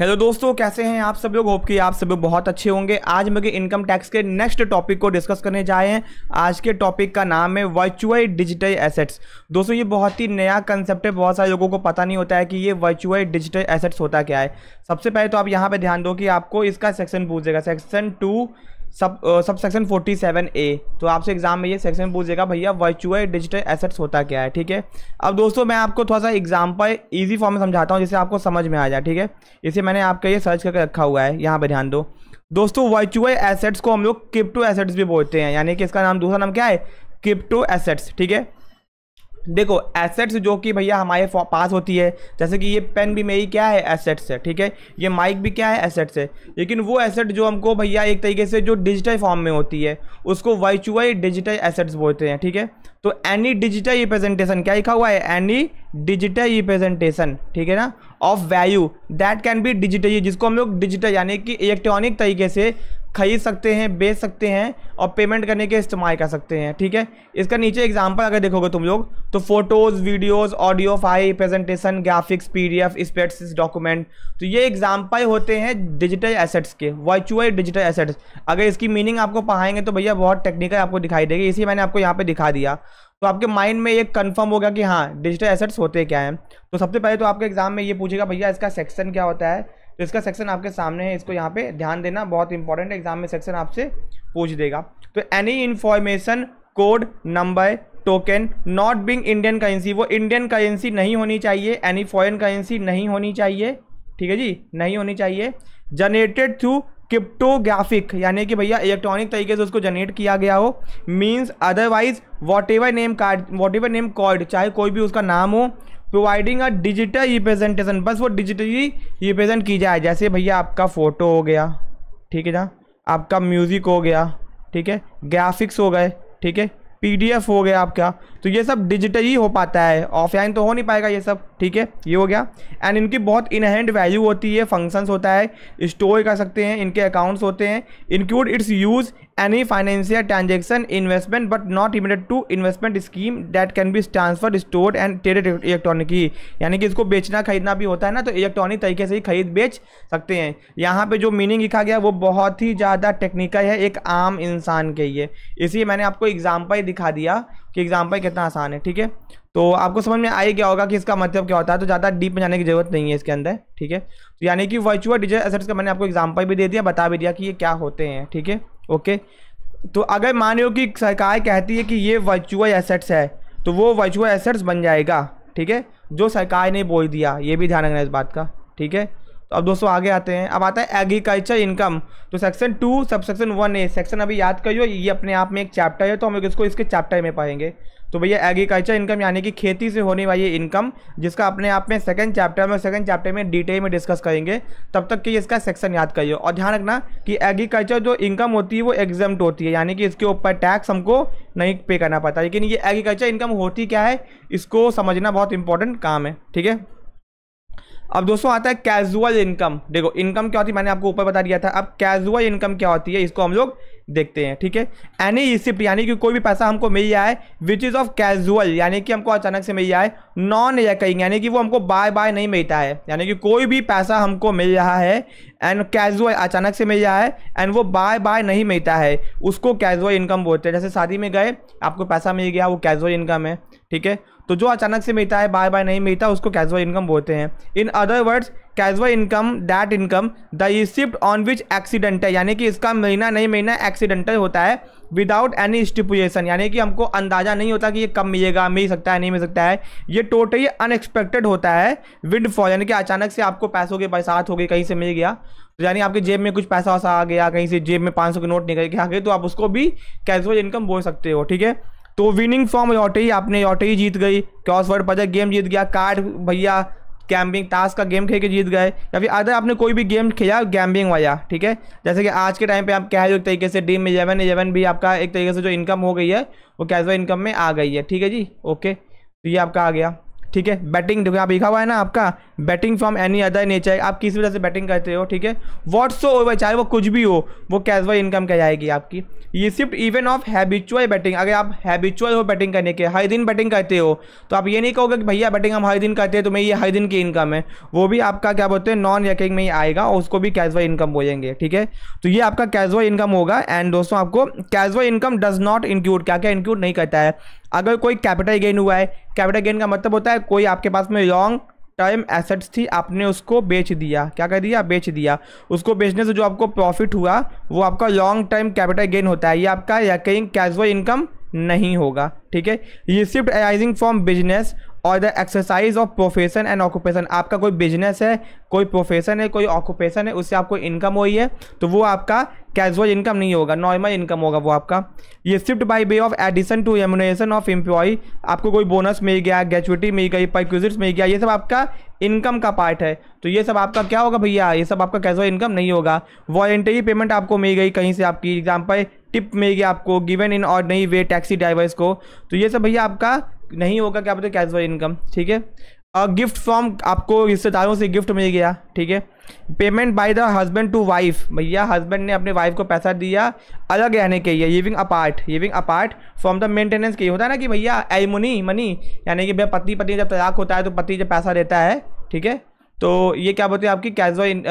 Hello दोस्तों, कैसे हैं आप सब लोग? होप कि आप सब लोग बहुत अच्छे होंगे। आज हम कि इनकम टैक्स के नेक्स्ट टॉपिक को डिस्कस करने जा रहे हैं। आज के टॉपिक का नाम है वर्चुअल डिजिटल एसेट्स दोस्तों, ये बहुत ही नया कंसेप्ट है। बहुत सारे लोगों को पता नहीं होता है कि ये वर्चुअल डिजिटल एसेट्स होता क्या है। सबसे पहले तो आप यहाँ पर ध्यान दो कि आपको इसका सेक्शन पूछेगा। सेक्शन टू सब सब सेक्शन फोर्टी सेवन ए तो आपसे एग्ज़ाम में ये सेक्शन पूछेगा, भैया वर्चुअल डिजिटल एसेट्स होता क्या है? ठीक है? अब दोस्तों, मैं आपको थोड़ा सा एग्ज़ाम्पल ईजी फॉर्म में समझाता हूँ, जिससे आपको समझ में आ जाए, ठीक है? इसे मैंने आपका ये सर्च करके रखा हुआ है, यहाँ पर ध्यान दो। दोस्तों वर्चुअल एसेट्स को हम लोग क्रिप्टो एसेट्स भी बोलते हैं, यानी कि इसका नाम, दूसरा नाम क्या है? क्रिप्टो एसेट्स ठीक है? देखो एसेट्स जो कि भैया हमारे पास होती है, जैसे कि ये पेन भी मेरी क्या है एसेट्स है, ठीक है? ये माइक भी क्या है एसेट्स है। लेकिन वो एसेट जो हमको भैया एक तरीके से जो डिजिटल फॉर्म में होती है, उसको वर्चुअल डिजिटल एसेट्स बोलते हैं, ठीक है? तो एनी डिजिटल रिप्रेजेंटेशन क्या लिखा हुआ है? एनी डिजिटल रिप्रेजेंटेशन ठीक है ना? Of value that can be digital जिसको हम लोग डिजिटल यानी कि इलेक्ट्रॉनिक तरीके से खरीद सकते हैं, बेच सकते हैं और पेमेंट करने के इस्तेमाल कर सकते हैं, ठीक है? इसका नीचे एग्जांपल अगर देखोगे तुम लोग तो photos videos audio file presentation graphics PDF spreadsheet document तो ये एग्जांपल होते हैं डिजिटल एसेट्स के वर्चुअल डिजिटल एसेट्स अगर इसकी मीनिंग आपको पढ़ाएँगे तो भैया बहुत टेक्निकल आपको दिखाई देगी इसी मैंने आपको यहाँ पर दिखा दिया। तो आपके माइंड में एक कन्फर्म होगा कि हाँ डिजिटल एसेट्स होते क्या हैं? तो सबसे पहले तो आपके एग्ज़ाम में ये पूछेगा, भैया इसका सेक्शन क्या होता है? तो इसका सेक्शन आपके सामने है, इसको यहाँ पे ध्यान देना, बहुत इंपॉर्टेंट एग्ज़ाम में सेक्शन आपसे पूछ देगा। तो any information code number token not being Indian currency वो इंडियन करेंसी नहीं होनी चाहिए एनी फॉरेन करेंसी नहीं होनी चाहिए, ठीक है जी? नहीं होनी चाहिए। जनरेटेड थ्रू क्रिप्टोग्राफिक यानी कि भैया इलेक्ट्रॉनिक तरीके से उसको जनरेट किया गया हो। Means otherwise whatever name card whatever name card चाहे कोई भी उसका नाम हो प्रोवाइडिंग अ डिजिटल रिप्रेजेंटेशन। बस वो डिजिटली रिप्रेजेंट की जाए। जैसे भैया आपका फ़ोटो हो गया, ठीक है ना? आपका म्यूज़िक हो गया, ठीक है? ग्राफिक्स हो गए, ठीक है? पीडीएफ हो गया आपका। तो ये सब डिजिटल ही हो पाता है। ऑफलाइन तो हो नहीं पाएगा ये सब, ठीक है? ये हो गया। एंड इनकी बहुत इनहेंड वैल्यू होती है फ़ंक्शंस होता है स्टोर कर सकते हैं, इनके अकाउंट्स होते हैं। Include its use any financial transaction investment but not limited to investment scheme that can be transfer store and traded electronic यानी कि इसको बेचना, खरीदना भी होता है ना तो इलेक्ट्रॉनिक तरीके से ही खरीद, बेच सकते हैं। यहाँ पे जो मीनिंग लिखा गया, वो बहुत ही ज़्यादा टेक्निकल है, एक आम इंसान के लिए। इसलिए मैंने आपको एग्ज़ाम्पल दिखा दिया। कि एग्ज़ाम्पल कितना आसान है, ठीक है? तो आपको समझ में आ ही गया होगा कि इसका मतलब क्या होता है। तो ज़्यादा डीप में जाने की ज़रूरत नहीं है इसके अंदर, ठीक है? तो यानी कि वर्चुअल डिजिटल एसेट्स का मैंने आपको एग्ज़ाम्पल भी दे दिया, बता भी दिया कि ये क्या होते हैं, ठीक है? ओके तो अगर मान लो कि सरकार कहती है कि ये वर्चुअल एसेट्स है तो वो वर्चुअल एसेट्स बन जाएगा, ठीक है? जो सरकार ने बोल दिया, ये भी ध्यान रखना इस बात का, ठीक है? तो अब दोस्तों आगे आते हैं। अब आता है एग्रीकल्चर इनकम तो section two sub section one A section अभी याद करियो, ये अपने आप में एक चैप्टर है तो हम लोग इसको, इसके चैप्टर में पढ़ेंगे। तो भैया एग्रीकल्चर इनकम यानी कि खेती से होने वाली इनकम जिसका अपने आप में सेकंड चैप्टर में सेकंड चैप्टर में डिटेल में डिस्कस करेंगे, तब तक कि इसका सेक्शन याद करिए और ध्यान रखना कि एग्रीकल्चर जो इनकम होती है, वो एग्ज़ाम होती है, यानी कि इसके ऊपर टैक्स हमको नहीं पे करना पड़ता। लेकिन ये एग्रीकल्चर इनकम होती क्या है, इसको समझना बहुत इंपॉर्टेंट काम है, ठीक है? अब दोस्तों आता है कैजुअल इनकम देखो इनकम क्या होती है? मैंने आपको ऊपर बता दिया था। अब कैजुअल इनकम क्या होती है? इसको हम लोग देखते हैं, ठीक है? एनी रिसिप्ट यानी कि कोई भी पैसा हमको मिल जाए विच इज़ ऑफ़ कैजुअल यानी कि हमको अचानक से मिल जाए नॉन रिकरिंग यानी कि वो हमको बाय बाय नहीं मिलता है। यानी कि कोई भी पैसा हमको मिल रहा है एंड कैजुअल अचानक से मिल है एंड वो बाय बाय नहीं मिलता है, उसको कैजुअल इनकम बोलते हैं। जैसे शादी में गए, आपको पैसा मिल गया, वो कैजुअल इनकम है। ठीक है? तो जो अचानक से मिलता है, बाय बाय नहीं मिलता, उसको कैजुअल इनकम बोलते हैं। In other words casual income that income the receipt on which accident है यानी कि इसका महीना नहीं महीना एक्सीडेंटल होता है विदाउट एनी स्टिपुलेशन यानी कि हमको अंदाज़ा नहीं होता कि ये कब मिलेगा, मिल सकता है, नहीं मिल सकता है। ये टोटली अनएक्सपेक्टेड होता है विंड फॉल यानी कि अचानक से आपको पैसों की बरसात हो गई, कहीं से मिल गया तो यानी आपके जेब में कुछ पैसा वैसा आ गया, कहीं से जेब में पाँच सौ के नोट निकल के आ गए तो आप उसको भी कैजुअल इनकम बोल सकते हो, ठीक है? तो विनिंग फॉर्म फ्रॉम ही आपने लॉटरी जीत गई क्रॉसवर्ड पजल गेम जीत गया कार्ड भैया गैम्बिंग टास्क का गेम खेल के जीत गए, या फिर अदर आपने कोई भी गेम खेला गैम्बिंग वाया ठीक है? जैसे कि आज के टाइम पे आप कह रहे हो एक तरीके से डीम इलेवन इलेवन भी आपका एक तरीके से जो इनकम हो गई है, वो कैजुअल इनकम में आ गई है, ठीक है जी? ओके तो ये आपका आ गया। ठीक है? बैटिंग देखो, यहाँ लिखा हुआ है ना आपका betting from any other nature आप किसी वजह से बैटिंग करते हो, ठीक है? वॉट सो ओवर चाहे वो कुछ भी हो, वो कैजुअल इनकम कह जाएगी आपकी? ये सिर्फ़ इवन ऑफ़ हैबिचुअल बैटिंग अगर आप हैबिचुअल हो बैटिंग करने के, हर दिन बैटिंग करते हो तो आप ये नहीं कहोगे कि भैया बैटिंग हम हर दिन करते हैं तो मैं ये हर दिन की इनकम है। वो भी आपका क्या बोलते हैं नॉन यकिंग में ही आएगा, और उसको भी कैजुअल इनकम बोलेंगे, ठीक है? तो ये आपका कैजुअल इनकम होगा एंड दोस्तों आपको casual income does not include क्या क्या इंक्लूड नहीं करता है? अगर कोई कैपिटल गेन हुआ है, कैपिटल गेन का मतलब होता है कोई आपके पास में लॉन्ग टर्म एसेट्स थी, आपने उसको बेच दिया। क्या कर दिया? बेच दिया। उसको बेचने से जो आपको प्रॉफिट हुआ, वो आपका लॉन्ग टर्म कैपिटल गेन होता है। ये आपका या कहीं कैजुअल इनकम नहीं होगा। ठीक है? ये सिफ्ट अराइजिंग फ्रॉम बिज़नेस और the exercise of profession and occupation आपका कोई बिज़नेस है, कोई प्रोफेशन है, कोई ऑक्यूपेशन है, उससे आपको इनकम हुई है तो वो आपका कैजुअल इनकम नहीं होगा नॉर्मल इनकम होगा वो आपका। ये shift by way of addition to remuneration of employ आपको कोई बोनस मिल गया ग्रेचुटी मिल गई परक्यूजिट्स मिल गया, ये सब आपका इनकम का पार्ट है। तो ये सब आपका क्या होगा भैया? ये सब आपका कैजुअल इनकम नहीं होगा। वॉलेंटरी पेमेंट आपको मिल गई कहीं से आपकी एग्ज़ाम्पल टिप मिल गया आपको गिवन इन और नहीं वे टैक्सी ड्राइवर्स को। तो ये सब भैया आपका नहीं होगा क्या बोलते कैजुअल इनकम ठीक है? गिफ्ट फ्रॉम आपको रिश्तेदारों से गिफ्ट मिल गया, ठीक है? Payment by the husband to wife भैया हस्बैंड ने अपने वाइफ को पैसा दिया अलग रहने के लिए living apart living apart from the maintenance के होता है ना कि भैया एमोनी मनी यानी कि भैया पति पति जब तलाक होता है तो पति जब पैसा देता है, ठीक है? तो ये क्या बोलते हैं आपकी casual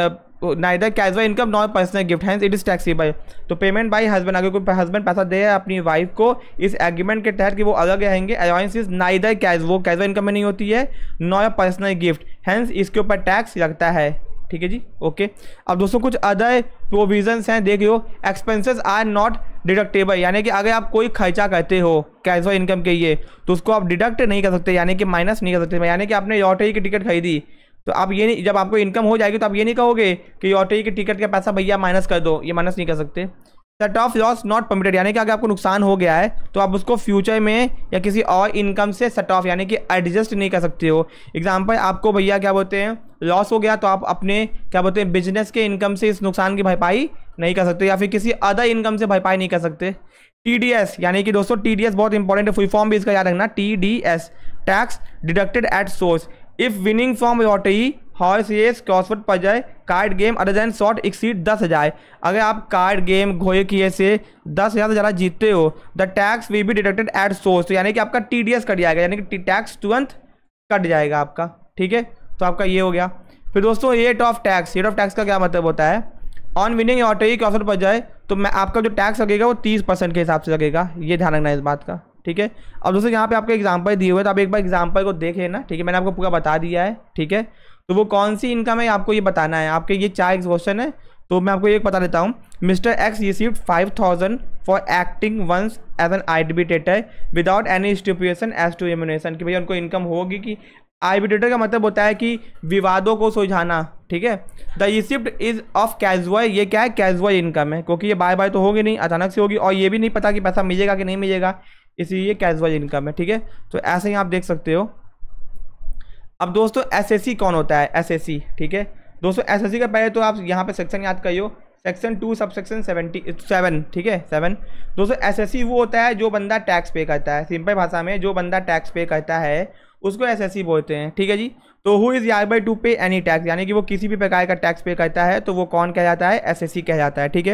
neither casual income not personal gift hence it is taxable तो पेमेंट बाई हस्बैंड अगर कोई हस्बैंड पैसा दे है अपनी वाइफ को, इस एग्रीमेंट के तहत कि वो अलग रहेंगे अलाउंस इज़ नाइदर कैज वो कैजुअल इनकम में नहीं होती है नॉट पर्सनल गिफ्ट हैंस इसके ऊपर टैक्स लगता है। ठीक है जी? ओके अब दोस्तों, कुछ अदर प्रोविजंस हैं, देख लो. एक्सपेंसेस आर नॉट डिडक्टेबल यानी कि अगर आप कोई खर्चा करते हो कैजुअल इनकम के लिए तो उसको आप डिडक्ट नहीं कर सकते, यानी कि माइनस नहीं कर सकते। यानी कि आपने लॉटरी की टिकट खरीदी तो आप ये नहीं, जब आपको इनकम हो जाएगी तो आप ये नहीं कहोगे कि लॉटरी की टिकट का पैसा भैया माइनस कर दो, ये माइनस नहीं कर सकते। Set off loss not permitted यानी कि अगर आपको नुकसान हो गया है तो आप उसको फ्यूचर में या किसी और इनकम से सेट ऑफ़ यानी कि एडजस्ट नहीं कर सकते हो। एग्ज़ाम्पल आपको भैया क्या बोलते हैं लॉस हो गया तो आप अपने, क्या बोलते हैं बिज़नेस के इनकम से इस नुकसान की भरपाई नहीं कर सकते या फिर किसी अदर इनकम से भरपाई नहीं कर सकते। टीडीएस यानी कि दोस्तों टीडीएस बहुत इंपॉर्टेंट है फुल फॉर्म भी इसका याद रखना TDS tax deducted at source if winning from lottery horse race crossword puzzle card game other than short exceed दस हज़ार। अगर आप कार्ड गेम घोए किए से दस हज़ार से ज़्यादा जीतते हो the tax we be deducted at source यानी कि आपका टी डी एस कट जाएगा, यानी कि टैक्स तुरंत कट जाएगा आपका, ठीक है? तो आपका ये हो गया। फिर दोस्तों rate of tax rate of tax का क्या मतलब होता है? On winning auto crossword puzzle तो मैं आपका जो टैक्स लगेगा वो तीस परसेंट के हिसाब से लगेगा। ये ध्यान रखना है इस बात का। ठीक है? अब दोस्तों, यहाँ पे आपको एग्ज़ाम्पल दिए हुए तो आप एक बार एग्ज़ाम्पल को देख लेना, ठीक है? मैंने आपको पूरा बता दिया है, ठीक है? तो वो कौन सी इनकम है आपको ये बताना है? आपके ये चार क्वेश्चन है तो मैं आपको एक बता देता हूँ। Mister X receive five thousand for acting once as an arbitrator without any stipulation as to remuneration कि भैया उनको इनकम होगी कि आईबिटेटर का मतलब होता है कि विवादों को सुलझाना, ठीक है? The receipt is of casual ये क्या है? कैजुअल इनकम है, क्योंकि ये बाय बाय तो होगी नहीं, अचानक से होगी, और ये भी नहीं पता कि पैसा मिलेगा कि नहीं मिलेगा। इसलिए कैजुअल इनकम है, ठीक है? तो ऐसे ही आप देख सकते हो। अब दोस्तों एसएससी कौन होता है? एसएससी ठीक है? दोस्तों एसएससी का पहले तो आप यहाँ पे सेक्शन याद करियो। Section two sub section seventy seven ठीक है? सेवन दोस्तों एसएससी वो होता है जो बंदा टैक्स पे करता है। सिंपल भाषा में जो बंदा टैक्स पे करता है, उसको एसएससी बोलते हैं, ठीक है जी? तो who is liable to pay any tax यानी कि वो किसी भी प्रकार का टैक्स पे करता है तो वो कौन कह जाता है एसएससी कह जाता है, ठीक है?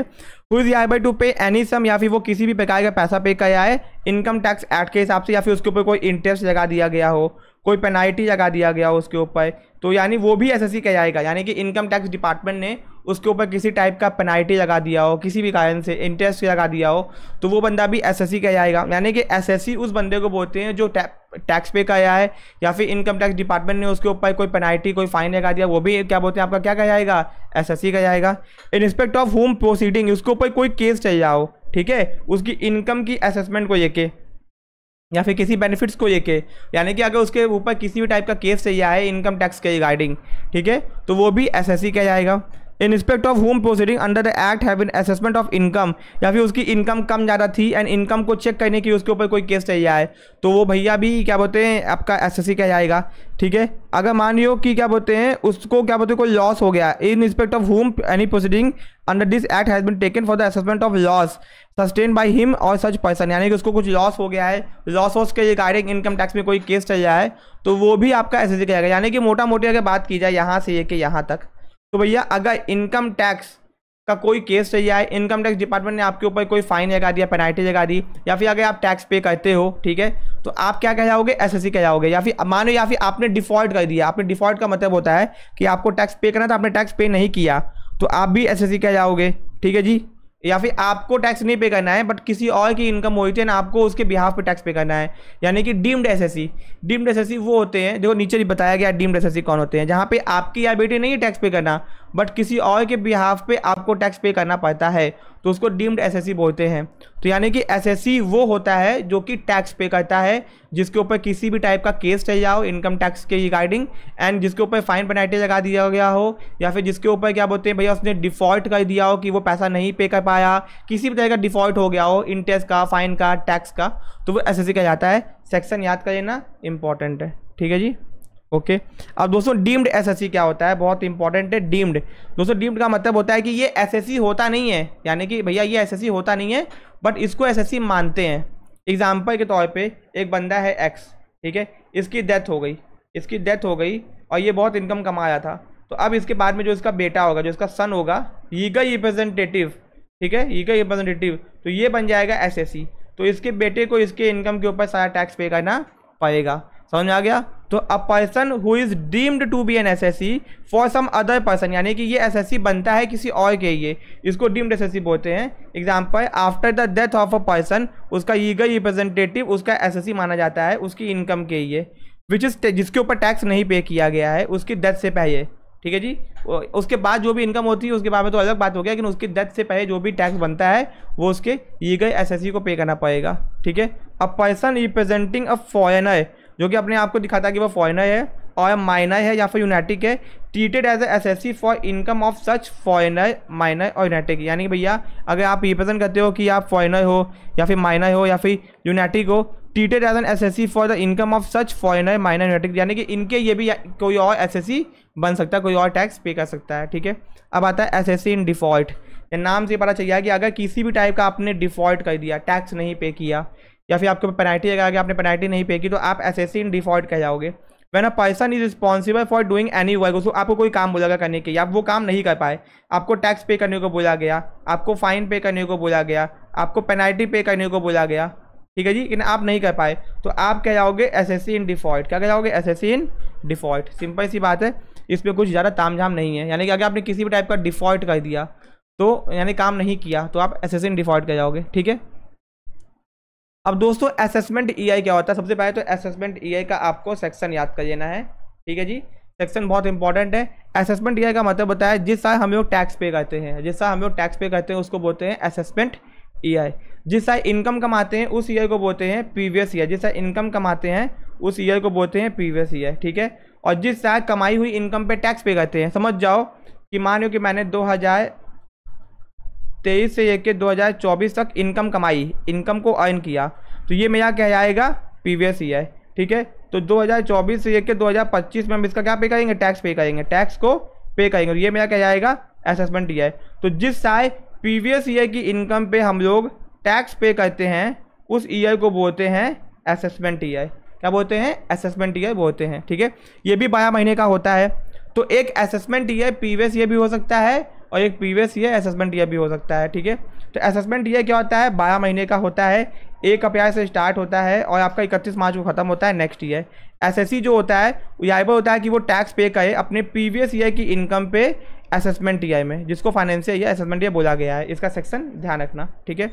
Who is liable to pay any sum या फिर वो किसी भी प्रकार का पैसा पे किया है इनकम टैक्स एक्ट के हिसाब से, या फिर उसके ऊपर कोई इंटरेस्ट लगा दिया गया हो, कोई पेनाल्टी लगा दिया गया हो उसके ऊपर तो यानी वो भी एसएससी कह जाएगा यानी कि इनकम टैक्स डिपार्टमेंट ने उसके ऊपर किसी टाइप का पेनाल्टी लगा दिया हो, किसी भी कारण से इंटरेस्ट लगा दिया हो तो वो बंदा भी एसएससी कह जाएगा। यानी कि एसएससी उस बंदे को बोलते हैं जो टैक्स पे किया है या फिर इनकम टैक्स डिपार्टमेंट ने उसके ऊपर कोई पेनाल्टी कोई फाइन लगा दिया, वो भी क्या बोलते हैं, आपका क्या कह जाएगा? एसएससी का जाएगा। In respect of whom proceeding उसके ऊपर कोई केस चल जाओ ठीक है? उसकी इनकम की असेसमेंट को लेके या फिर किसी बेनिफिट्स को लेके। यानी कि अगर उसके ऊपर किसी भी टाइप का केस चाहिए है इनकम टैक्स के रिगार्डिंग ठीक है? तो वो भी एसएससी कह जाएगा। In respect of whom proceeding under the act have in assessment of income या फिर उसकी इनकम कम ज़्यादा थी एंड इनकम को चेक करने की उसके ऊपर कोई केस चाहिए आए तो वो भैया भी क्या बोलते हैं, आपका सी क्या जाएगा। ठीक है? अगर मान लियो कि क्या बोलते हैं, उसको क्या बोलते हैं, कोई लॉस हो गया। In respect of whom any proceeding under this act has been taken for the assessment of loss sustain by him और सच पर्सन यानी कि उसको कुछ लॉस हो गया है। लॉस वॉस के रिगार्डिंग इनकम टैक्स में कोई केस चल जाए तो वो भी आपका एस एस सी जाएगा। यानी कि मोटा मोटी अगर बात की जाए, यहाँ से ये कि यहाँ तक। तो भैया, अगर इनकम टैक्स का कोई केस चाहिए आए इनकम टैक्स डिपार्टमेंट ने आपके ऊपर कोई फाइन लगा दिया पेनाल्टी लगा दी, या फिर अगर आप टैक्स पे करते हो, ठीक है तो आप क्या कह जाओगे? एस एस कह जाओगे। या फिर, मानो या फिर आपने डिफ़ॉल्ट कर दिया। आपने डिफ़ॉल्ट का मतलब होता है कि आपको टैक्स पे करना था, आपने टैक्स पे नहीं किया तो आप भी एस एस कह जाओगे, ठीक है जी? या फिर आपको टैक्स नहीं पे करना है बट किसी और की इनकम थी ना, आपको उसके बिहाफ पे टैक्स पे करना है। यानी कि डीम्ड एसएससी डीम्ड एसएससी वो होते हैं, देखो नीचे भी बताया गया डीम्ड एसएससी कौन होते हैं, जहाँ पे आपकी या बेटी नहीं है टैक्स पे करना। बट किसी और के बिहाफ पे आपको टैक्स पे करना पड़ता है तो उसको डीम्ड एसएससी बोलते हैं। तो यानी कि एसएससी वो होता है जो कि टैक्स पे करता है, जिसके ऊपर किसी भी टाइप का केस चल जाओ इनकम टैक्स के रिगार्डिंग एंड जिसके ऊपर फाइन पेनाल्टी लगा दिया गया हो, या फिर जिसके ऊपर क्या बोलते हैं, भैया उसने डिफ़ॉल्ट कर दिया हो कि वो पैसा नहीं पे कर पाया, किसी भी तरह का डिफ़ॉल्ट हो गया हो इंटरेस्ट का फाइन का टैक्स का तो वो एस एस जाता है। सेक्शन याद कर लेना इंपॉर्टेंट है। ठीक है जी? ओके। अब दोस्तों, डीम्ड एसएससी क्या होता है? बहुत इंपॉर्टेंट है, डीम्ड। दोस्तों, डीम्ड का मतलब होता है कि ये एसएससी होता नहीं है। यानी कि भैया, ये एसएससी होता नहीं है बट इसको एसएससी मानते हैं। एग्ज़ाम्पल के तौर पे, एक बंदा है एक्स ठीक है? इसकी डेथ हो गई, इसकी डेथ हो गई, और ये बहुत इनकम कमा रहा था। तो अब इसके बाद में जो इसका बेटा होगा, जो इसका सन होगा ईगा रिप्रेजेंटेटिव ठीक है? ईगा रिप्रेजेंटेटिव तो ये बन जाएगा एसएससी तो इसके बेटे को इसके इनकम के ऊपर सारा टैक्स पे करना पड़ेगा। समझ में आ गया? तो a person who is deemed to be an assessee for some other person यानी कि ये एस एस सी बनता है किसी और के लिए। इसको डीम्ड एस एस सी बोलते हैं। Example after the death of a person उसका ईगल रिप्रेजेंटेटिव उसका एस एस सी माना जाता है उसकी इनकम के लिए। विच इज़ जिसके ऊपर टैक्स नहीं पे किया गया है, उसकी डेथ से पहले। ठीक है जी? उसके बाद जो भी इनकम होती है, उसके बाद में तो अलग बात हो गया, लेकिन उसकी डेथ से पहले जो भी टैक्स बनता है, वो उसके ईगल सी को पे करना पड़ेगा। ठीक है? A person representing a foreigner जो कि अपने आप को दिखाता है कि वो फॉरनर है और माइनर है या फिर यूनाइटिक है treated as assessee for income of such foreigner minor और यूनाइटिक यानी कि भैया, अगर आप रिप्रेजेंट करते हो कि आप फॉरनर हो या फिर माइनर हो या फिर यूनाइटिक हो treated as an assessee for the income of such foreigner minor lunatic यानी कि इनके ये भी कोई और एस एस सी बन सकता है, कोई और टैक्स पे कर सकता है, ठीक है? अब आता है assessee in default नाम से पता चल गया कि अगर किसी भी टाइप का आपने डिफ़ॉल्ट कर दिया टैक्स नहीं पे किया या फिर आपके पेनाल्टी लगा के आपने पेनाल्टी नहीं पे की तो आप एस इन डिफ़ॉल्ट कह जाओगे। When a person is responsible for doing any work उसको आपको कोई काम बोला गया करने के आप वो काम नहीं कर पाए। आपको टैक्स पे करने को बोला गया, आपको फाइन पे करने को बोला गया, आपको पेनाल्टी पे करने को बोला गया, ठीक है जी? लेकिन आप नहीं कर पाए तो आप कह जाओगे एस एस इन डिफ़ॉल्ट क्या कह जाओगे? Assessee in default simple सी बात है, इस पर कुछ ज़्यादा ताम झाम नहीं है। यानी कि अगर आपने किसी भी टाइप का डिफ़ॉल्ट कर दिया तो यानी काम नहीं किया तो आप एस एस इन डिफ़ॉल्ट कह जाओगे, ठीक है? अब दोस्तों असेसमेंट ईआई क्या होता है? सबसे पहले तो असेसमेंट ईआई का आपको सेक्शन याद कर लेना है। ठीक है जी? सेक्शन बहुत इंपॉर्टेंट है। असेसमेंट ईआई का मतलब बताया जिस साल हम लोग टैक्स पे करते हैं। जिस साल हम लोग टैक्स पे करते हैं, उसको बोलते हैं असेसमेंट ईआई जिस साल इनकम कमाते हैं, उस ईयर को बोलते हैं प्रीवियस ईयर जिस साल इनकम कमाते हैं, उस ईयर को बोलते हैं प्रीवियस ईयर ठीक है? और जिस साल कमाई हुई इनकम पे टैक्स पे करते हैं, समझ जाओ कि मान लो कि मैंने दो हज़ार तेईस से लेकर दो हज़ार चौबीस तक इनकम कमाई, इनकम को अर्न किया। तो ये मेरा क्या आएगा? प्रीवियस ईयर ठीक है? तो 2024 से लेकर 2025 में हम इसका क्या पे करेंगे? टैक्स पे करेंगे। टैक्स को पे करेंगे। तो ये मेरा क्या आएगा? असेसमेंट ईयर तो जिस साल प्रीवियस ईयर की इनकम पे हम लोग टैक्स पे करते हैं, उस ईयर को बोलते हैं असेसमेंट ईयर क्या बोलते हैं? असेसमेंट ईयर बोलते हैं। ठीक है? ये भी बारह महीने का होता है। तो एक असेसमेंट ईयर प्रीवियस ईयर भी हो सकता है और एक प्रीवियस ईयर असेसमेंट ईयर भी हो सकता है, ठीक है? तो असेसमेंट ईयर क्या होता है? बारह महीने का होता है, एक अप्रैल से स्टार्ट होता है और आपका इकतीस मार्च को ख़त्म होता है नेक्स्ट ईयर एसएससी जो होता है पर होता है कि वो टैक्स पे करे अपने प्रीवियस ईयर की इनकम पे असेसमेंट ईयर में, जिसको फाइनेंशियल ईयर असेसमेंट ईयर बोला गया है। इसका सेक्शन ध्यान रखना, ठीक है?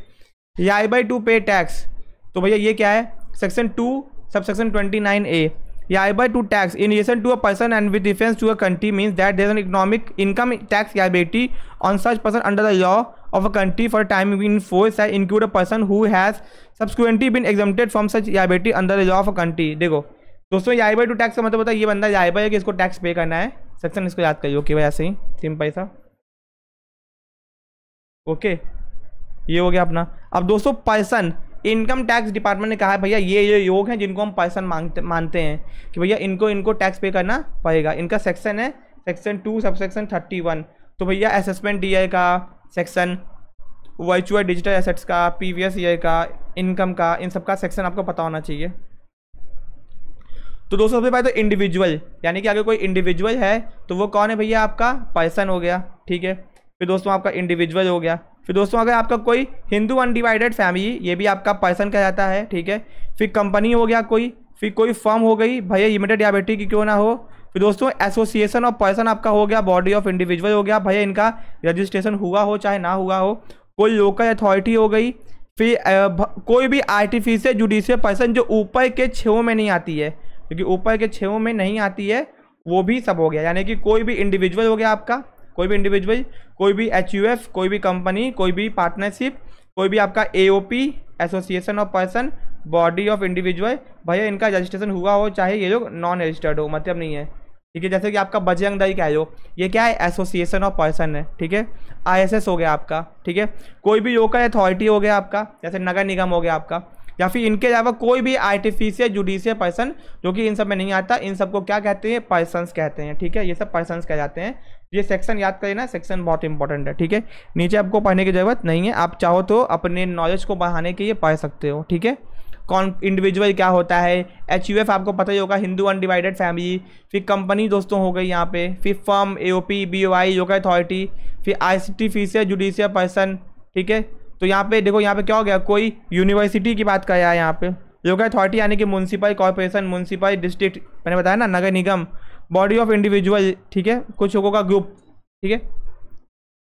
बाई टू पे टैक्स तो भैया ये क्या है? Section two sub section twenty nine A I by to tax in relation to a person and with reference to a country means that there an economic income tax liability on such person under the law of a country for time in force and include a person who has subsequently been exempted from such liability under the law of a country देखो, दोस्तों Jabal to tax का मतलब बताया ये बंदा या है कि इसको टैक्स पे करना है। सेक्शन इसको याद करिए ओके भाई ऐसे ही तीन पैसा। ओके ये हो गया अपना। अब दोस्तों पर्सन इनकम टैक्स डिपार्टमेंट ने कहा है, भैया, ये ये योग हैं जिनको हम पर्सन मांगते, मानते हैं कि भैया, इनको इनको टैक्स पे करना पड़ेगा। इनका सेक्शन है section two sub section thirty one तो भैया असेसमेंट डी आई का सेक्शन वर्चुअल डिजिटल एसेट्स का पी वी एस ईयर का इनकम का, इन सब का सेक्शन आपको पता होना चाहिए। तो दोस्तों, सबसे पहले तो इंडिविजुअल यानी कि अगर कोई इंडिविजुअल है तो वो कौन है भैया आपका? पर्सन हो गया, ठीक है? फिर दोस्तों आपका इंडिविजुअल हो गया। फिर दोस्तों अगर आपका कोई हिंदू अनडिवाइडेड फैमिली ये भी आपका पर्सन कहलाता है, ठीक है? फिर कंपनी हो गया कोई, फिर कोई फर्म हो गई, भैया लिमिटेड या बेटी की क्यों ना हो? फिर दोस्तों एसोसिएशन ऑफ़ पर्सन आपका हो गया बॉडी ऑफ़ इंडिविजुअल हो गया, भैया इनका रजिस्ट्रेशन हुआ हो, चाहे ना हुआ हो, कोई लोकल अथॉरिटी हो गई, फिर कोई भी आर्टिफिशियल जुडिशियल पर्सन जो ऊपर के छेव में नहीं आती है, क्योंकि ऊपर के छेव में नहीं आती है, वो भी सब हो गया, यानी कि कोई भी इंडिविजुअल हो गया आपका कोई भी इंडिविजुअल कोई भी एचयूएफ कोई भी कंपनी कोई भी पार्टनरशिप कोई भी आपका AOP association of person body of individual भैया इनका रजिस्ट्रेशन हुआ हो, चाहे ये लोग नॉन रजिस्टर्ड हो मतलब नहीं है। ठीक है, जैसे कि आपका बजरंग दल क्या है जो ये क्या है? एसोसिएशन ऑफ़ पर्सन है, ठीक है? आईएसएस हो गया आपका, ठीक है? कोई भी लोकल अथॉरिटी हो गया आपका, जैसे नगर निगम हो गया आपका या फिर इनके अलावा कोई भी आर्टिफिशियल जुडिशियल पर्सन जो कि इन सब में नहीं आता, इन सबको क्या कहते हैं? पर्सनस कहते हैं, ठीक है? ये सब पर्सनस कह जाते हैं। ये सेक्शन याद करें ना सेक्शन बहुत इंपॉर्टेंट है, ठीक है? नीचे आपको पढ़ने की ज़रूरत नहीं है। आप चाहो तो अपने नॉलेज को बढ़ाने के लिए पढ़ सकते हो, ठीक है? कौन इंडिविजुअल क्या होता है? एच यू एफ़ आपको पता ही होगा हिंदू अनडिवाइडेड फैमिली फिर कंपनी दोस्तों हो गई यहाँ पे, फिर firm A O P B O I authority फिर artificial judicial person ठीक है? तो यहाँ पे देखो, यहाँ पे क्या हो गया? कोई यूनिवर्सिटी की बात कराया है यहाँ पे। लोकल अथॉरिटी यानी कि म्यूनसिपल कॉरपोरेशन म्यूनसिपल डिस्ट्रिक्ट मैंने बताया ना, नगर निगम बॉडी ऑफ़ इंडिविजुअल ठीक है? कुछ लोगों का ग्रुप ठीक है?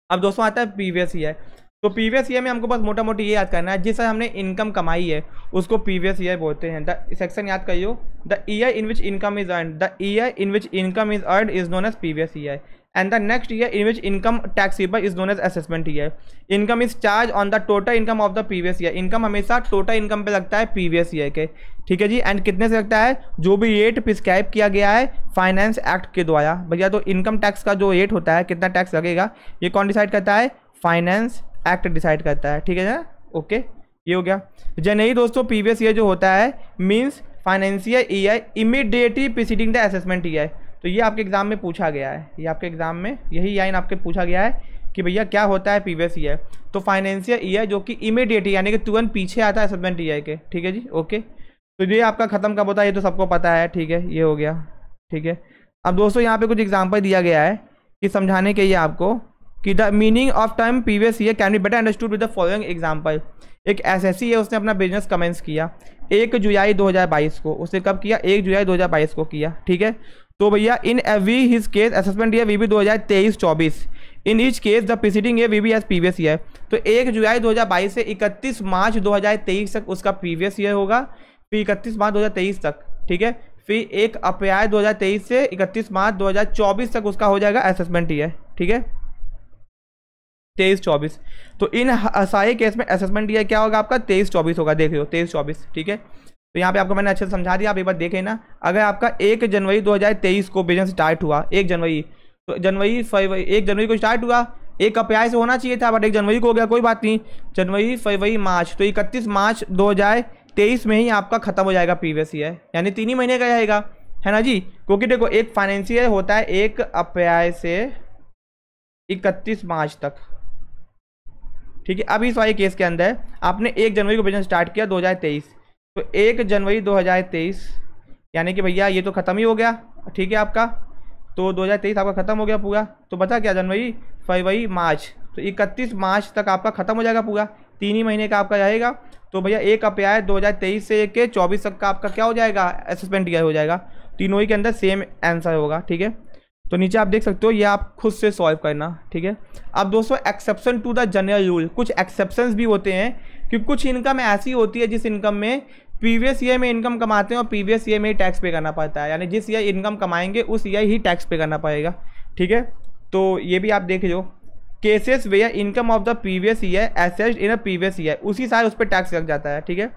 अब दोस्तों आता है प्रीवियस ईयर तो प्रीवियस ईयर में हमको बस मोटा मोटी ये याद करना है, जिस हमने इनकम कमाई है, उसको प्रीवियस ईयर बोलते हैं। द सेक्शन याद करियो। The year in which income is earn the year in which income is earn is known as previous year and the next year in which income taxable is known as assessment year. Income is charged on the total income of the previous year. Income हमेशा total income पे लगता है previous year के। ठीक है जी? And कितने से लगता है? जो भी रेट प्रिस्क्राइब किया गया है फाइनेंस एक्ट के द्वारा। भैया तो इनकम टैक्स का जो रेट होता है, कितना टैक्स लगेगा? ये कौन डिसाइड करता है? फाइनेंस एक्ट डिसाइड करता है। ठीक है ना? ओके ये हो गया। जनवरी दोस्तों प्रीवियस ईयर जो होता है means financial year immediately preceding the assessment year तो ये आपके एग्ज़ाम में पूछा गया है। ये आपके एग्ज़ाम में यही लाइन आपके पूछा गया है कि भैया क्या होता है प्रीवियस ईयर तो फाइनेंशियल ईयर जो कि इमीडिएट यानी कि तुरंत पीछे आता है असेसमेंट ईयर के। ठीक है जी? ओके तो ये आपका ख़त्म कब होता है? ये तो सबको पता है। ठीक है? ये हो गया। ठीक है? अब दोस्तों, यहाँ पे कुछ एग्ज़ाम्पल दिया गया है कि समझाने के लिए आपको कि the meaning of time previous year can be better understood with the following example एक एस एस है, उसने अपना बिज़नेस कमेंस किया। एक जुलाई 2022 को। उसने कब किया? एक जुलाई 2022 को किया। ठीक है? तो भैया in every his case assessment year will be दो हज़ार तेईस चौबीस। In each case the preceding year will be as previous year तो एक जुलाई 2022 से इकतीस मार्च 2023 तक उसका प्रीवियस ईयर होगा, फिर इकतीस मार्च 2023 तक, ठीक है? फिर एक अप्रैल 2023 से इकतीस मार्च 2024 तक उसका हो जाएगा असेसमेंट ईयर ठीक है? तेईस चौबीस। तो इन सारे केस में असेसमेंट ईयर क्या होगा आपका? तेईस चौबीस होगा, देख लो तेईस चौबीस, ठीक है? तो यहाँ पे आपको मैंने अच्छे से समझा दिया, आप एक बार देखें ना। अगर आपका एक जनवरी 2023 को बिज़नेस स्टार्ट हुआ, एक जनवरी तो जनवरी फरवरी, एक जनवरी को स्टार्ट हुआ, एक अप्रैल से होना चाहिए था बट एक जनवरी को हो गया, कोई बात नहीं। जनवरी, फरवरी, मार्च तो इकतीस मार्च दो हज़ार तेईस में ही आपका खत्म हो जाएगा प्रीवियस ईयर यानी तीन ही महीने का रहेगा, है ना जी? क्योंकि देखो, एक फाइनेंशियल होता है, एक अप्रैल से इकतीस मार्च तक। ठीक है, अभी इस वाले केस के अंदर आपने एक जनवरी को बिज़नेस स्टार्ट किया 2023 तो एक जनवरी 2023 यानी कि भैया ये तो ख़त्म ही हो गया, ठीक है आपका? तो 2023 आपका ख़त्म हो गया पूरा। तो बता क्या जनवरी, फरवरी, मार्च? तो 31 मार्च तक आपका ख़त्म हो जाएगा पूरा। तीन ही महीने का आपका रहेगा। तो भैया एक अप्रैल 2023 से एक के चौबीस तक का आपका क्या हो जाएगा? असेसमेंट ईयर हो जाएगा। तीनों ही के अंदर सेम आंसर होगा, ठीक है? तो नीचे आप देख सकते हो, ये आप खुद से सॉल्व करना, ठीक है? अब दोस्तों exception to the general rule कुछ एक्सेप्शंस भी होते हैं, कि कुछ इनकम ऐसी होती है जिस इनकम में प्रीवियस ईयर में इनकम कमाते हैं और प्रीवियस ईयर में ही टैक्स पे करना पड़ता है। यानी जिस ईयर इनकम कमाएँगे, उस ईयर ही टैक्स पे करना पड़ेगा। ठीक है? तो ये भी आप देख लो। Cases where income of the previous year assessed in a previous year उसी साल उस पर टैक्स लग जाता है। ठीक है?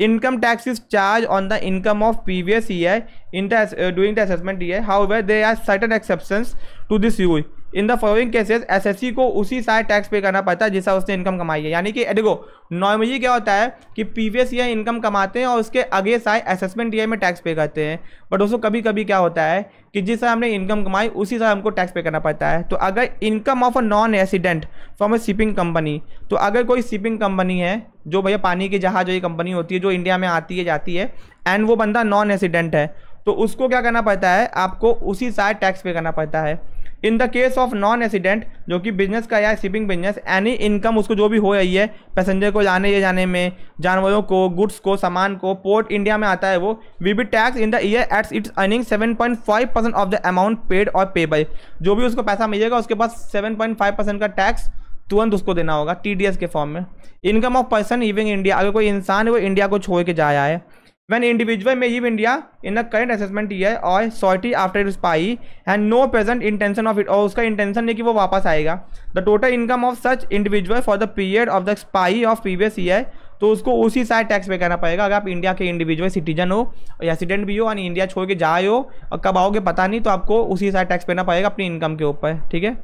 Income tax is charge on the income of previous year in the during the assessment year however there are certain exception to this use in the following cases assessee को उसी साइड टैक्स पे करना पड़ता है जिससे उसने income कमाई है। यानी कि देखो नॉर्मली क्या होता है कि प्रीवियस ईयर इनकम कमाते हैं और उसके आगे साइड असेसमेंट ईयर में टैक्स पे करते हैं। बट दोस्तों कभी कभी क्या होता है कि जिस साल हमने इनकम कमाई, उसी साल हमको टैक्स पे करना पड़ता है। तो अगर income of a non resident from a shipping company तो अगर कोई शिपिंग कंपनी है, जो भैया पानी की जहाज़ जो कंपनी होती है, जो इंडिया में आती है, जाती है एंड वो बंदा नॉन रेसिडेंट है तो उसको क्या करना पड़ता है, आपको उसी साइड टैक्स पे करना पड़ता है। In the case of non resident जो कि बिज़नेस का या शिपिंग बिज़नेस एनी इनकम उसको जो भी हो रही है पैसेंजर को जाने, ये जाने में, जानवरों को गुड्स को, सामान को पोर्ट इंडिया में आता है वो will be tax in the year its its earning seven point five percent of the amount paid और पेबल जो भी उसको पैसा मिलेगा, उसके पास सेवन पॉइंट फाइव परसेंट का टैक्स तुरंत उसको देना होगा टी के फॉर्म में। Income of person living India अगर कोई इंसान है, वो इंडिया को छोड़ के जाया है when individual may you India in the current assessment year और shortly after it spy and no present intention of it और उसका इंटेंशन नहीं कि वो वापस आएगा the total income of such individual for the period of the spy of previous year तो उसको उसी साइड टैक्स पे करना पड़ेगा। अगर आप इंडिया के इंडिविजुअल सिटीजन हो रेसिडेंट भी हो और इंडिया छोड़ के जाए हो और कब आओगे पता नहीं तो आपको उसी साइड टैक्स देना पड़ेगा अपनी इनकम के ऊपर, ठीक है?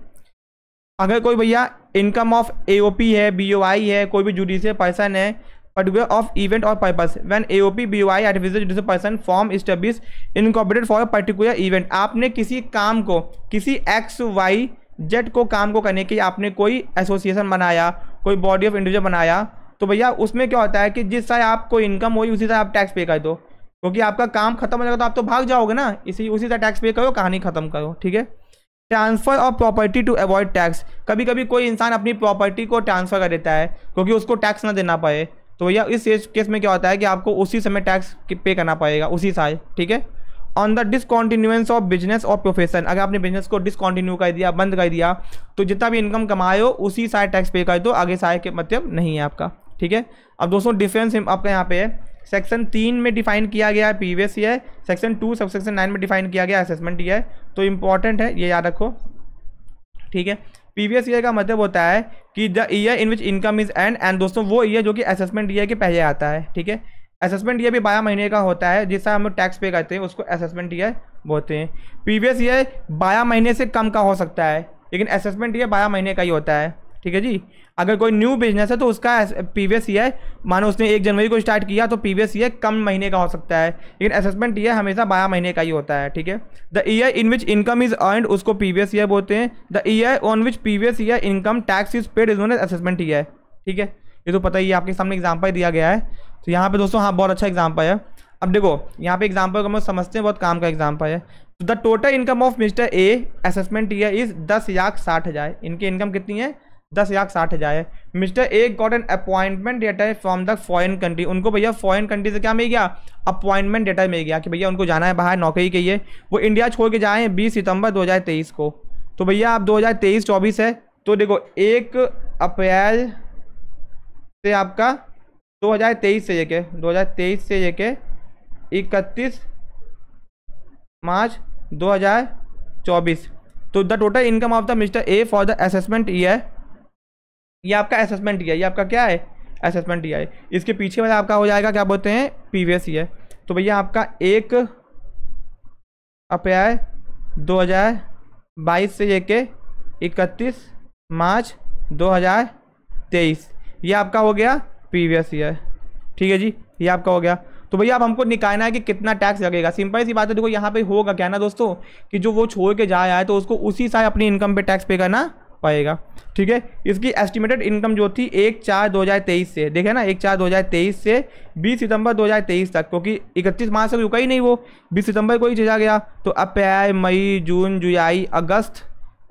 अगर कोई भैया इनकम ऑफ़ ए है बी है, कोई भी जुडिशियल पर्सन है particular of event or purpose. When AOP BOI artificial person form established incorporated for a particular event, आपने किसी काम को, किसी एक्स वाई जेड को काम को करने के लिए आपने कोई एसोसिएशन बनाया, कोई बॉडी ऑफ़ इंडिविजुअल बनाया तो भैया उसमें क्या होता है कि जिस साल आपको इनकम हुई, उसी से आप टैक्स पे कर दो। क्योंकि आपका काम खत्म हो जाएगा तो आप तो भाग जाओगे ना, इसी, उसी तरह टैक्स पे करो, कहानी खत्म करो, ठीक है? Transfer of property to avoid tax कभी कभी कोई इंसान अपनी प्रॉपर्टी को ट्रांसफ़र कर देता है, क्योंकि उसको टैक्स ना देना पड़े। तो भैया इस केस में क्या होता है कि आपको उसी समय टैक्स पे करना पड़ेगा, उसी साल, ठीक है? On the discontinuance of business और प्रोफेशन अगर आपने बिज़नेस को डिसकॉन्टिन्यू कर दिया, बंद कर दिया तो जितना भी इनकम कमाए हो, उसी साइड टैक्स पे कर दो, आगे साइड के मतलब नहीं है आपका, ठीक है? अब दोस्तों डिफरेंस आपका यहाँ पे है। सेक्शन तीन में डिफाइन किया गया है previous year section two sub section nine में डिफाइन किया गया असेसमेंट ईयर तो इंपॉर्टेंट है, ये याद रखो, ठीक है? प्रीवियस ईयर का मतलब होता है कि the year in which income is and and दोस्तों वो ईयर जो कि असेसमेंट ईयर के पहले आता है, ठीक है? असेसमेंट ईयर भी बारह महीने का होता है, जिससे हम लोग टैक्स पे करते हैं, उसको असेसमेंट ईयर बोलते हैं। प्रीवियस ईयर बारह महीने से कम का हो सकता है, लेकिन असेसमेंट ईयर बारह महीने का ही होता है। ठीक है जी? अगर कोई न्यू बिज़नेस है तो उसका पीवीएस ईयर मानो उसने एक जनवरी को स्टार्ट किया तो पीवीएस ईयर कम महीने का हो सकता है। लेकिन असेसमेंट ईयर हमेशा बारह महीने का ही होता है, ठीक है? The year in which income is earned उसको पीवीएस ईयर बोलते हैं। The year on which previous year income tax is paid is known assessment year ठीक है? ये तो पता ही है, आपके सामने एग्ज़ाम्पल दिया गया है। तो यहाँ पे दोस्तों हाँ बहुत अच्छा एग्ज़ाम्पल है। अब देखो, यहाँ पे एग्ज़ाम्पल को हम समझते हैं, बहुत काम का एग्ज़ाम्पल है। The total income of mister A assessment year is दस लाख साठ हज़ार। इनकी इनकम कितनी है? दस लाख साठ हज़ार है। Mister A got an appointment data from the foreign country. उनको भैया फॉरेन कंट्री से क्या मिल गया? अपॉइंटमेंट डेटा मिल गया कि भैया उनको जाना है बाहर, नौकरी के लिए। वो इंडिया छोड़ के जाए बीस सितंबर 2023 को। तो भैया आप 2023 24 है तो देखो एक अप्रैल से आपका 2023 से लेके 2023 से लेके इकतीस मार्च 2024 तो the total income of the mister A for the assessment year ये आपका असेसमेंट ईयर ये आपका क्या है? असेसमेंट ईयर इसके पीछे वाला आपका हो जाएगा, क्या बोलते हैं? प्रीवियस ईयर तो भैया आपका एक अप्रैल 2022 से लेके इकतीस मार्च 2023 ये आपका हो गया पी वी प्रीवियस ईयर ठीक है जी? ये आपका हो गया. तो भैया अब हमको निकालना है कि कितना टैक्स लगेगा. सिंपल सी बात है, देखो यहाँ पे होगा क्या ना दोस्तों? कि जो वो छोड़ के जाया है तो उसको उसी साल अपनी इनकम पे टैक्स पे करना पाएगा। ठीक है? इसकी एस्टिमेटेड इनकम जो थी एक चार दो हज़ार तेईस से, देखे ना, एक चार दो हज़ार तेईस से बीस सितंबर दो हज़ार तेईस तक, क्योंकि इकतीस मार्च तक रुका ही नहीं वो। बीस सितंबर को ही चला गया। तो अप्रैल मई, जून, जुलाई, अगस्त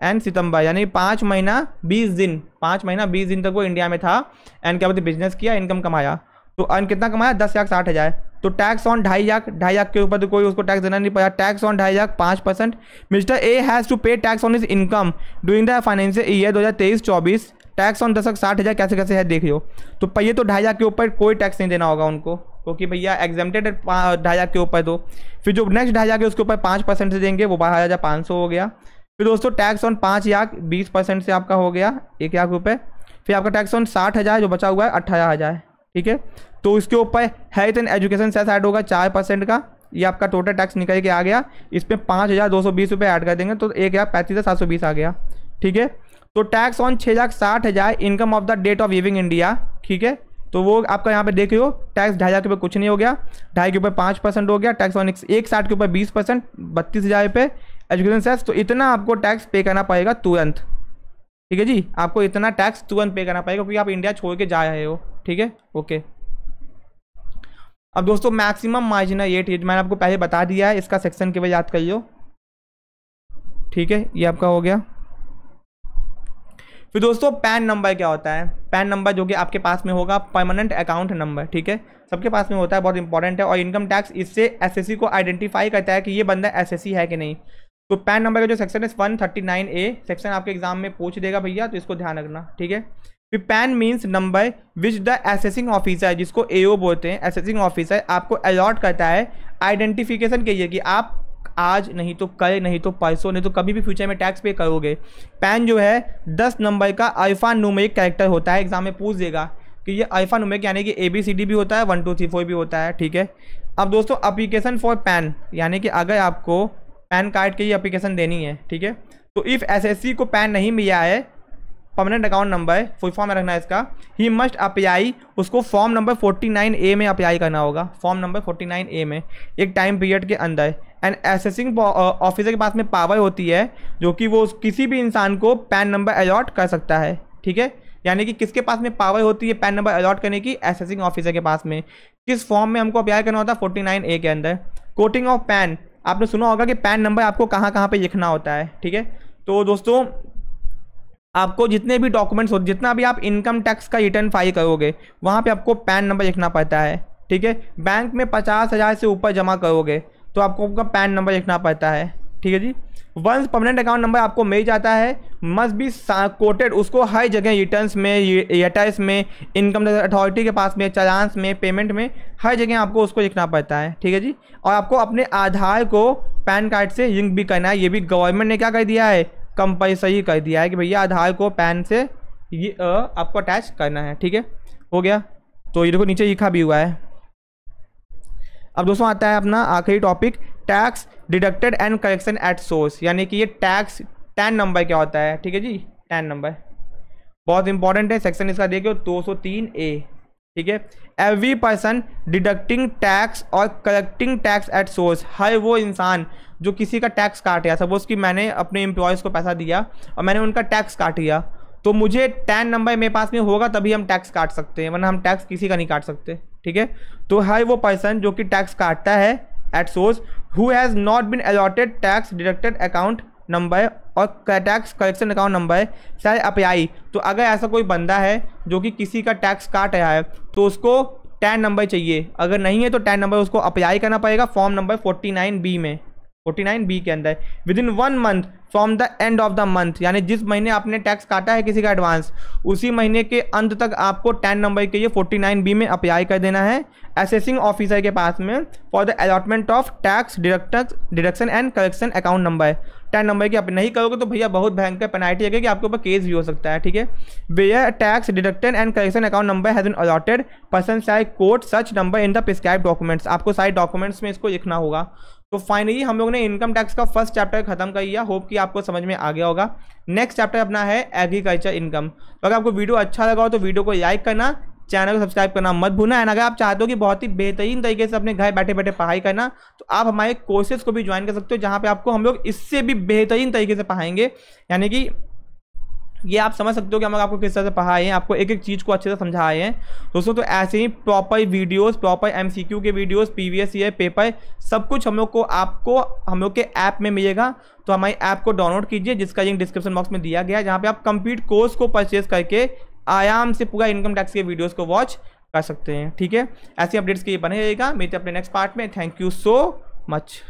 एंड सितंबर, यानी पाँच महीना बीस दिन, पाँच महीना बीस दिन तक वो इंडिया में था। एंड क्या बोलते बिज़नेस किया इनकम कमाया। तो अर्न कितना कमाया? दस लाख साठ हज़ार। तो टैक्स ऑन ढाई लाख ढाई लाख के ऊपर तो कोई उसको टैक्स देना नहीं पड़ा। टैक्स ऑन ढाई लाख, पाँच percent mister A has to pay tax on is income during the financial year दो हज़ार तेईस चौबीस। टैक्स ऑन दस लाख साठ हज़ार कैसे कैसे है, देख लो तो पहिए तो ढाई लाख के ऊपर कोई टैक्स नहीं देना होगा उनको, क्योंकि भैया एग्जामेटेड ढाई लाख के ऊपर दो फिर जो नेक्स्ट ढाई लाख है, उसके ऊपर पाँच परसेंट से देंगे, वो बारह हज़ार पाँच सौ हो गया। फिर दोस्तों टैक्स ऑन पाँच लाख, बीस परसेंट से आपका हो गया, एक लाख रुपये फिर आपका टैक्स ऑन साठ हज़ार, जो बचा हुआ है, अट्ठारह हज़ार। ठीक है? तो इसके ऊपर health and education cess add होगा चार परसेंट का। ये आपका टोटल टैक्स निकल के आ गया। इस पर पाँच हज़ार दो सौ बीस रुपये ऐड कर देंगे तो एक हज़ार पैंतीस हज़ार सात सौ बीस आ गया। ठीक है? तो टैक्स ऑन छः लाख साठ हज़ार income of the date of living India ठीक है? तो वो आपका यहाँ पे देख लो टैक्स ढाई हज़ार के ऊपर कुछ नहीं हो गया। ढाई के ऊपर पाँच परसेंट हो गया। टैक्स ऑन एक साठ के ऊपर बीस परसेंट बत्तीस हज़ार रुपये एजुकेशन सेस तो इतना आपको टैक्स पे करना पड़ेगा तुरंत। ठीक है जी? आपको इतना टैक्स तुरंत पे करना पड़ेगा, क्योंकि आप इंडिया छोड़ के जा रहे हो। ठीक है? ओके अब दोस्तों मैक्सिमम मार्जिनल रेट ये मैंने आपको पहले बता दिया है, इसका सेक्शन के वजह याद कर लो ठीक है? ये आपका हो गया। फिर दोस्तों पैन नंबर क्या होता है? पैन नंबर जो कि आपके पास में होगा परमानेंट अकाउंट नंबर ठीक है? सबके पास में होता है, बहुत इंपॉर्टेंट है। और इनकम टैक्स इससे एसएससी को आइडेंटिफाई करता है कि ये बंदा एसएससी है कि नहीं। तो पैन नंबर का जो सेक्शन है one thirty nine A section आपके एग्ज़ाम में पूछ देगा भैया तो इसको ध्यान रखना, ठीक है? PAN means number which the assessing officer जिसको एओ बोलते हैं एसेसिंग ऑफिसर आपको अलॉट करता है आइडेंटिफिकेशन के लिए कि आप आज नहीं तो कल, नहीं तो परसों, नहीं तो कभी भी फ्यूचर में टैक्स पे करोगे। पैन जो है, दस नंबर का अल्फ़ा नुमेरिक कैरेक्टर होता है। एग्ज़ाम में पूछ देगा कि ये अल्फ़ा नुमेरिक यानी कि ए बी सी डी भी होता है वन टू थ्री फोर भी होता है, ठीक है? अब दोस्तों अप्लीकेशन फॉर पैन यानी कि अगर आपको पैन कार्ड के लिए अप्लीकेशन देनी है, ठीक है? तो इफ़ एसएससी को पैन नहीं मिला है परमानेंट अकाउंट नंबर है फुल फॉर्म में रखना है इसका। ही मस्ट अप्लाई उसको फॉर्म नंबर 49 ए में अप्लाई करना होगा। फॉर्म नंबर 49 ए में, एक टाइम पीरियड के अंदर। एंड एसेसिंग ऑफिसर के पास में पावर होती है, जो कि वो किसी भी इंसान को पैन नंबर अलॉट कर सकता है। ठीक है? यानी कि किसके पास में पावर होती है पैन नंबर अलॉट करने की? एसेसिंग ऑफिसर के पास में। किस फॉर्म में हमको अप्लाई करना होता है? फोर्टी नाइन ए के अंदर। कोटिंग ऑफ़ पैन आपने सुना होगा कि पैन नंबर आपको कहाँ कहाँ पे लिखना होता है। ठीक है? तो दोस्तों आपको जितने भी डॉक्यूमेंट्स हो, जितना भी आप इनकम टैक्स का रिटर्न फ़ाइल करोगे, वहाँ पे आपको पैन नंबर लिखना पड़ता है, ठीक है? बैंक में पचास हज़ार से ऊपर जमा करोगे तो आपको आपका पैन नंबर लिखना पड़ता है, ठीक है जी? वंस परमानेंट अकाउंट नंबर आपको मिल जाता है मस्ट बी कोटेड उसको हर जगह रिटर्न्स में रिटर्स में इनकम टैक्स अथॉरिटी के पास में चलान्स में पेमेंट में, हर जगह आपको उसको लिखना पड़ता है, ठीक है जी? और आपको अपने आधार को पैन कार्ड से लिंक भी करना है, ये भी गवर्नमेंट ने क्या कर दिया है? कंपलसरी कर दिया है कि भैया आधार को पैन से ये आपको अटैच करना है, ठीक है? हो गया? तो ये देखो, नीचे लिखा भी हुआ है। अब दोस्तों आता है अपना आखिरी topic tax deducted and correction at source यानी कि ये टैक्स टेन नंबर क्या होता है? ठीक है जी टेन नंबर बहुत इंपॉर्टेंट है सेक्शन इसका देखिए, दो सौ तीन ए ठीक है? एवरी पर्सन डिडक्टिंग टैक्स और कलेक्टिंग टैक्स एट सोर्स हर वो इंसान जो किसी का टैक्स काट गया सपोज़ कि मैंने अपने एम्प्लॉयज़ को पैसा दिया और मैंने उनका टैक्स काट लिया तो मुझे टेन नंबर मेरे पास में होगा, तभी हम टैक्स काट सकते हैं, वरना हम टैक्स किसी का नहीं काट सकते, ठीक है? तो हर वो पर्सन जो कि टैक्स काटता है at source who has not been allotted tax deducted account number और टैक्स कलेक्शन अकाउंट नंबर है शायद अप्लाई तो अगर ऐसा कोई बंदा है जो कि किसी का टैक्स काट रहा है तो उसको टेन नंबर चाहिए। अगर नहीं है तो टेन नंबर उसको अप्लाई करना पड़ेगा form number forty nine B में। फोर्टी नाइन बी के अंदर। Within one month from the end of the month यानी जिस महीने आपने टैक्स काटा है किसी का एडवांस उसी महीने के अंत तक आपको टेन नंबर के लिए फोर्टी नाइन बी में अप्लाई कर देना है असेसिंग ऑफिसर के पास में for the allotment of tax deduct deduction and collection account number TAN number की आप नहीं करोगे तो भैया बहुत भयंकर पेनाल्टी है कि आपके ऊपर केस भी हो सकता है, ठीक है? Where tax deducted and collection account number has been allotted person side code such number in the prescribe documents आपको सारे डॉक्यूमेंट्स में इसको लिखना होगा। तो फाइनली हम लोग ने इनकम टैक्स का फ़र्स्ट चैप्टर खत्म कर लिया। होप कि आपको समझ में आ गया होगा। नेक्स्ट चैप्टर अपना है एग्रीकल्चर इनकम तो अगर आपको वीडियो अच्छा लगा हो तो वीडियो को लाइक करना। चैनल को सब्सक्राइब करना मत भूलना। एंड अगर आप चाहते हो कि बहुत ही बेहतरीन तरीके से अपने घर बैठे बैठे पढ़ाई करना तो आप हमारे कोर्सेज को भी ज्वाइन कर सकते हो, जहाँ पे आपको हम लोग इससे भी बेहतरीन तरीके से पढ़ाएँगे। यानी कि ये आप समझ सकते हो कि हम आपको किस तरह से पढ़ाए हैं, आपको एक एक चीज़ को अच्छे से समझाए हैं। दोस्तों तो ऐसे ही प्रॉपर वीडियोस प्रॉपर एमसीक्यू के वीडियोस पीवीएस ईयर पेपर सब कुछ हम लोग को आपको, हम लोग के ऐप में मिलेगा। तो हमारी ऐप को डाउनलोड कीजिए, जिसका लिंक डिस्क्रिप्शन बॉक्स में दिया गया है, जहाँ पे आप कंप्लीट कोर्स को परचेज करके आयाम से पूरा इनकम टैक्स के वीडियोज़ को वॉच कर सकते हैं, ठीक है? ऐसे अपडेट्स के लिए बने रहेगा मिलते अपने नेक्स्ट पार्ट में। Thank you so much